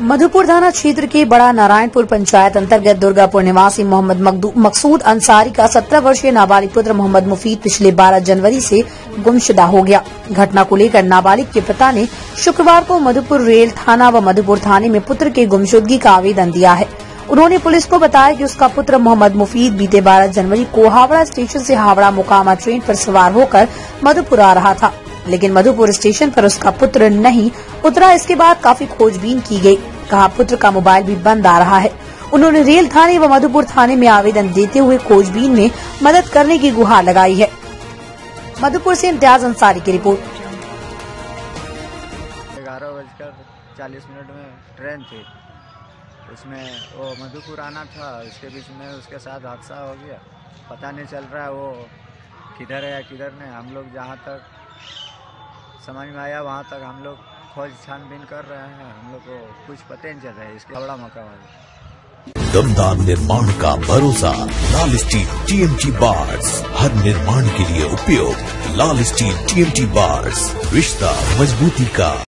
मधुपुर थाना क्षेत्र के बड़ा नारायणपुर पंचायत अंतर्गत दुर्गापुर निवासी मोहम्मद मकसूद अंसारी का 17 वर्षीय नाबालिग पुत्र मोहम्मद मुफीद पिछले 12 जनवरी से गुमशुदा हो गया। घटना को लेकर नाबालिग के पिता ने शुक्रवार को मधुपुर रेल थाना व मधुपुर थाने में पुत्र के गुमशुदगी का आवेदन दिया है। उन्होंने पुलिस को बताया कि उसका पुत्र मोहम्मद मुफीद बीते 12 जनवरी को हावड़ा स्टेशन से हावड़ा मोकामा ट्रेन पर सवार होकर मधुपुर आ रहा था। लेकिन मधुपुर स्टेशन पर उसका पुत्र नहीं, उतरा। इसके बाद काफ़ी खोजबीन की गई। कहा, पुत्र का मोबाइल भी बंद आ रहा है। उन्होंने रेल थाने व मधुपुर थाने में आवेदन देते हुए खोजबीन में मदद करने की गुहार लगाई है। मधुपुर से इम्तियाज़ अंसारी की रिपोर्ट। ग्यारह बजकर चालीस मिनट में ट्रेन थी। उसमें वो मधुपुर आना था, उसके बीच में उसके साथ हादसा हो गया। पता नहीं चल रहा है वो किधर है या किधर नहीं। हम लोग जहाँ तक समझ में आया, वहाँ तक हम लोग खोज छानबीन कर रहे हैं। हम लोग को कुछ पता नहीं चल रहा है, इसके बड़ा मौका वाले दमदार निर्माण का भरोसा, लाल स्टील टीएमटी बार्स। हर निर्माण के लिए उपयोग, लाल स्टील टीएमटी बार्स। रिश्ता, मजबूती का।